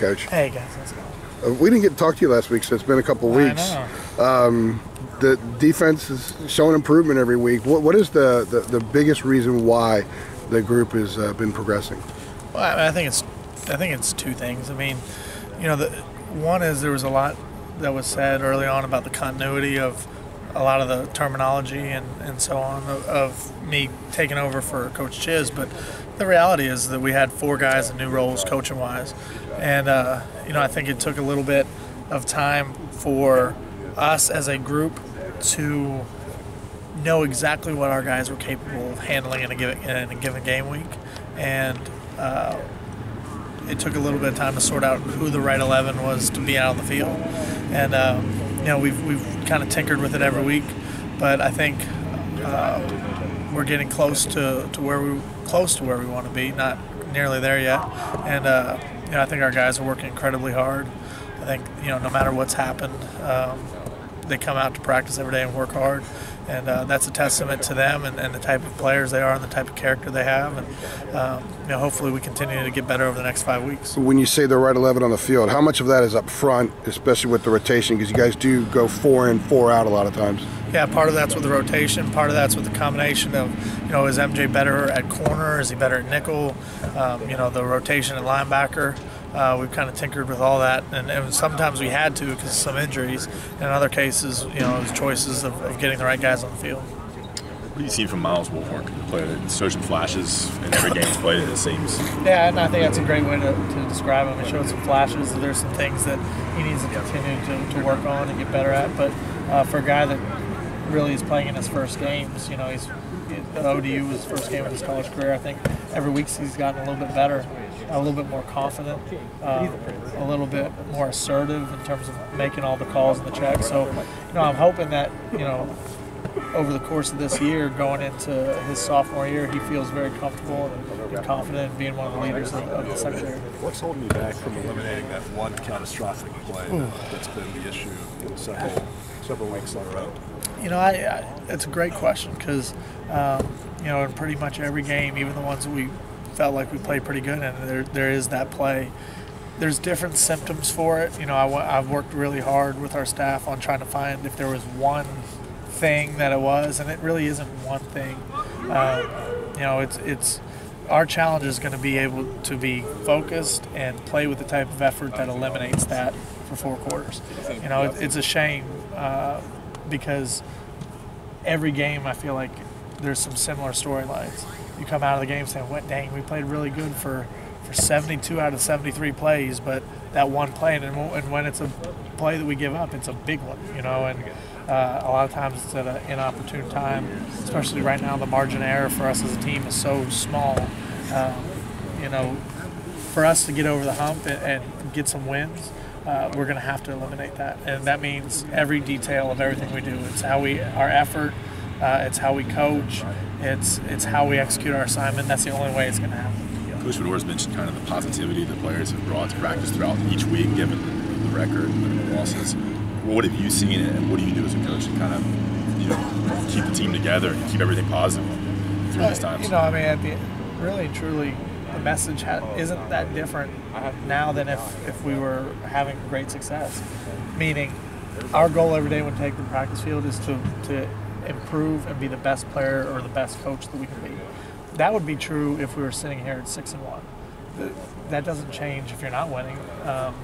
Coach. Hey guys, let's go. Uh, we didn't get to talk to you last week, so it's been a couple weeks. Know. The defense is showing improvement every week. What, what is the, the, the biggest reason why the group has uh, been progressing? Well, I, I think it's I think it's two things. I mean, you know, the one is there was a lot that was said early on about the continuity of a lot of the terminology and, and so on of, of me taking over for Coach Chiz, but the reality is that we had four guys in new roles coaching wise, and uh, you know I think it took a little bit of time for us as a group to know exactly what our guys were capable of handling in a given in a given game week, and uh, it took a little bit of time to sort out who the right eleven was to be out on the field, and um, you know we've we've kind of tinkered with it every week, but I think uh, we're getting close to, to where we close to where we want to be, not nearly there yet, and uh, you know I think our guys are working incredibly hard. I think you know no matter what's happened. Um, they come out to practice every day and work hard, and uh, that's a testament to them and, and, the type of players they are and the type of character they have. And um, you know, hopefully, we continue to get better over the next five weeks. When you say the right 11 on the field, how much of that is up front, especially with the rotation? Because you guys do go four in, four out a lot of times. Yeah, part of that's with the rotation. Part of that's with the combination of, you know, is MJ better at corner? Is he better at nickel? Um, you know, the rotation at linebacker. Uh, we've kind of tinkered with all that, and, and sometimes we had to because of some injuries. And in other cases, you know, it was choices of, of getting the right guys on the field. What do you see from Myles Wolfolk? Play shows some flashes in every game he's played. It seems. Yeah, and I think that's a great way to, to describe him. He showed some flashes. There's some things that he needs to continue to, to work on and get better at. But uh, for a guy that really is playing in his first games, you know, he's the ODU was his first game of his college career. I think every week he's gotten a little bit better a little bit more confident, uh, a little bit more assertive in terms of making all the calls and the checks. So, you know, I'm hoping that you know over the course of this year, going into his sophomore year, he feels very comfortable and, and confident in being one of the leaders of, of, the secondary. What's holding you back from eliminating that one catastrophic play that, has been the issue in several several weeks in a row? You know, I, I, it's a great question because um, you know in pretty much every game, even the ones that we felt like we played pretty good, and there, there is that play. There's different symptoms for it. You know, I, I've worked really hard with our staff on trying to find if there was one thing that it was, and it really isn't one thing. Um, you know, it's it's our challenge is going to be able to be focused and play with the type of effort that eliminates that for four quarters. You know, it, it's a shame uh, because every game I feel like there's some similar storylines you come out of the game saying, "What dang, we played really good for for 72 out of 73 plays, but that one play, and, and when it's a play that we give up, it's a big one, you know, and uh, a lot of times it's at an inopportune time, especially right now. The margin error for us as a team is so small. Um, you know, for us to get over the hump and, and get some wins, uh, we're going to have to eliminate that, and that means every detail of everything we do. It's how we, our effort, uh, it's how we coach. It's it's how we execute our assignment. That's the only way it's going to happen. Coach Fedora's mentioned kind of the positivity the players have brought to practice throughout each week, given the, the record and the losses. What have you seen, and what do you do as a coach to kind of you know keep the team together and keep everything positive through these times? You know, I mean, the, really, truly, the message ha- isn't that different now than if, if we were having great success. Meaning, our goal every day when we take the practice field is to, to improve and be the best player or the best coach that we can be. That would be true if we were sitting here at six and one. That doesn't change if you're not winning. Um,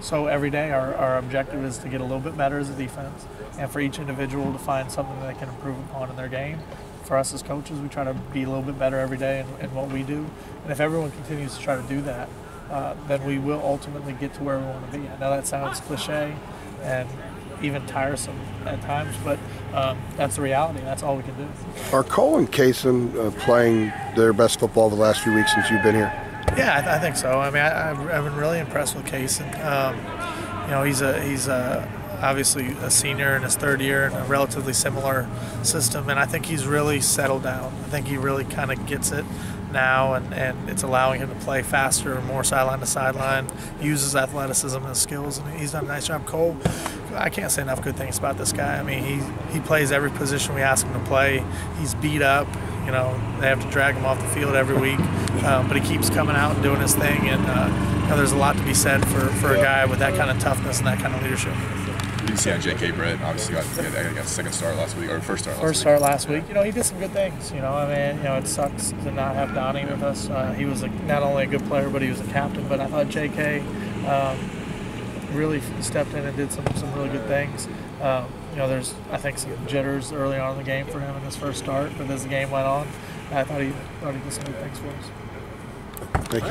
so every day, our, our objective is to get a little bit better as a defense, and for each individual to find something that they can improve upon in their game. For us as coaches, we try to be a little bit better every day in, in what we do. And if everyone continues to try to do that, uh, then we will ultimately get to where we want to be. I know that sounds cliche, and even tiresome at times, but um, that's the reality. That's all we can do. Are Cole and Cayson uh, playing their best football the last few weeks since you've been here? Yeah, I, th- I think so. I mean, I, have been really impressed with Cayson. Um, you know, he's a he's a obviously a senior in his third year in a relatively similar system, and I think he's really settled down. I think he really kind of gets it now, and, and it's allowing him to play faster, and more sideline to sideline, uses athleticism and skills, and he's done a nice job. Cole, I can't say enough good things about this guy. I mean, he, he plays every position we ask him to play. He's beat up. You know, they have to drag him off the field every week, um, but he keeps coming out and doing his thing. And uh, you know, there's a lot to be said for, for a guy with that kind of toughness and that kind of leadership. What do you see on J.K. Britt? Obviously, got, got, got a second start last week or first start. Last First week. start last week, you know, he did some good things. You know, I mean, you know, it sucks to not have Donnie with us. Uh, he was a, not only a good player, but he was a captain. But I thought J.K. Um, really stepped in and did some, some really good things. Um, you know, there's I think some jitters early on in the game for him in his first start, but as the game went on, I thought he thought he did some good things for us. Thank you.